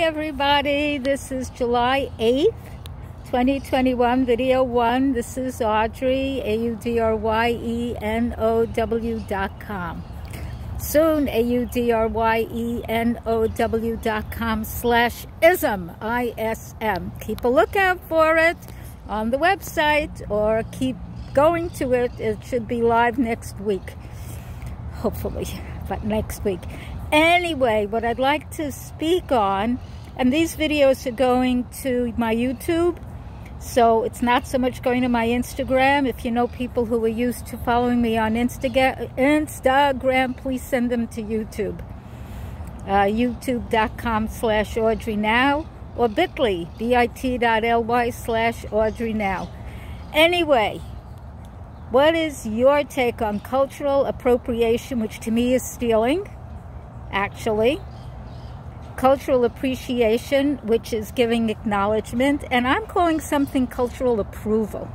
everybody. This is July 8th, 2021, video one. This is Audrye, A-U-D-R-Y-E-N-O-W dot com. Soon, A-U-D-R-Y-E-N-O-W dot com slash ism, I-S-M. Keep a lookout for it on the website or keep going to it. It should be live next week, hopefully, but next week. Anyway, what I'd like to speak on, and these videos are going to my YouTube, so it's not so much going to my Instagram. If you know people who are used to following me on Instagram, Instagram please send them to YouTube. Uh, youtube.com slash Audrye Now or bit.ly, bit.ly slash Audrye Now. Anyway, what is your take on cultural appropriation, which to me is stealing? Actually. Cultural appreciation, which is giving acknowledgement, and I'm calling something cultural approval,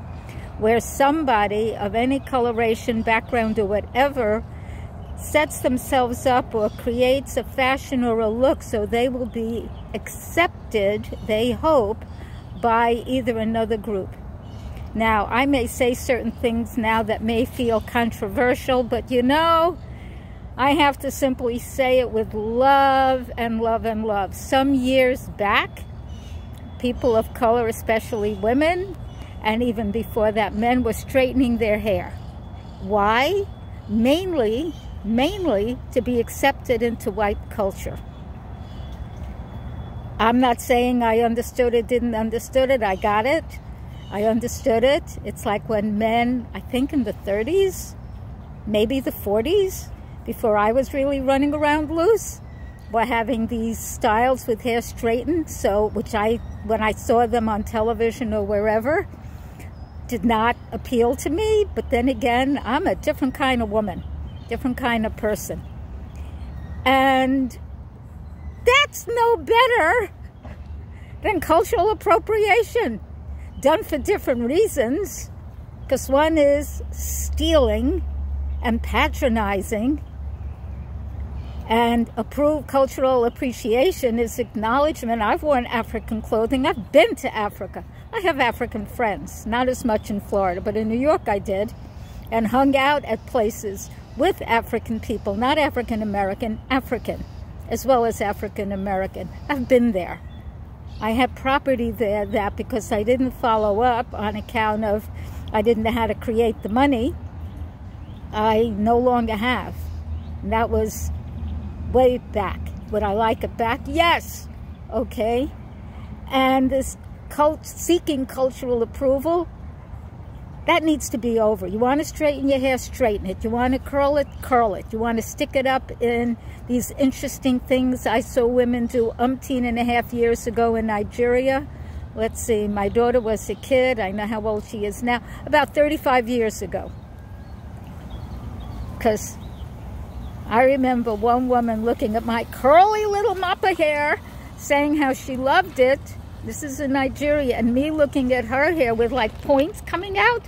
where somebody of any coloration, background, or whatever sets themselves up or creates a fashion or a look so they will be accepted, they hope, by either another group. Now, I may say certain things now that may feel controversial, but you know, I have to simply say it with love and love and love. Some years back, people of color, especially women, and even before that, men were straightening their hair. Why? Mainly, mainly to be accepted into white culture. I'm not saying I understood it, didn't understood it. I got it. I understood it. It's like when men, I think in the 30s, maybe the 40s, before I was really running around loose were having these styles with hair straightened. So, which I, when I saw them on television or wherever, did not appeal to me. But then again, I'm a different kind of woman, different kind of person. And that's no better than cultural appropriation done for different reasons. Because one is stealing and patronizing and approve cultural appreciation is acknowledgement. I've worn African clothing. I've been to Africa. I have African friends, not as much in Florida, but in New York I did, and hung out at places with African people, not African American, African, as well as African American. I've been there. I had property there that because I didn't follow up on account of I didn't know how to create the money, I no longer have. And that was way back. Would I like it back? Yes. Okay. And this cult seeking cultural approval, that needs to be over. You want to straighten your hair, straighten it. You want to curl it, curl it. You want to stick it up in these interesting things I saw women do umpteen and a half years ago in Nigeria. Let's see, my daughter was a kid. I know how old she is now. About 35 years ago. Because I remember one woman looking at my curly little mop of hair, saying how she loved it. This is in Nigeria, and me looking at her hair with like points coming out,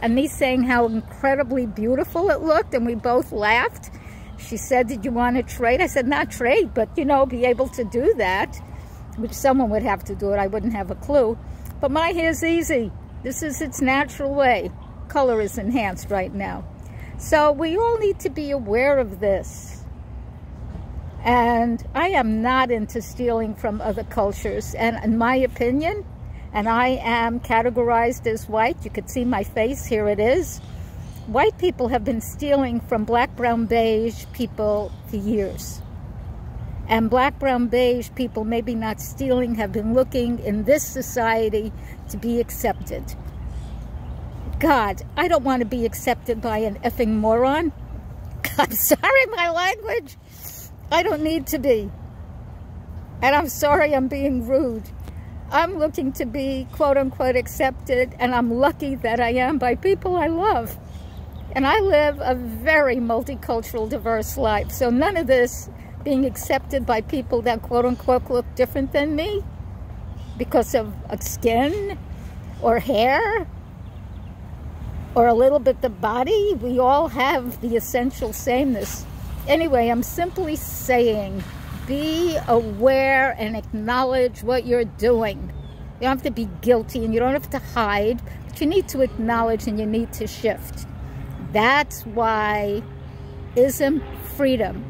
and me saying how incredibly beautiful it looked, and we both laughed. She said, did you want to trade? I said, not trade, but, you know, be able to do that, which someone would have to do it. I wouldn't have a clue. But my hair's easy. This is its natural way. Color is enhanced right now. So we all need to be aware of this. And I am not into stealing from other cultures. And in my opinion, and I am categorized as white, you could see my face, here it is. White people have been stealing from black, brown, beige people for years. And black, brown, beige people, maybe not stealing, have been looking in this society to be accepted. God, I don't want to be accepted by an effing moron. I'm sorry, my language. I don't need to be. And I'm sorry I'm being rude. I'm looking to be quote unquote accepted and I'm lucky that I am by people I love. And I live a very multicultural, diverse life. So none of this being accepted by people that quote unquote look different than me because of a skin or hair or a little bit the body. We all have the essential sameness. Anyway, I'm simply saying be aware and acknowledge what you're doing. You don't have to be guilty and you don't have to hide, but you need to acknowledge and you need to shift. That's why ism freedom.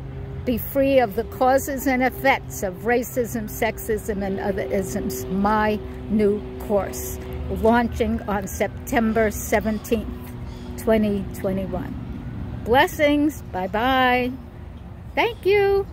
Be free of the causes and effects of racism, sexism, and other isms. My new course, launching on September 17th, 2021. Blessings. Bye-bye. Thank you.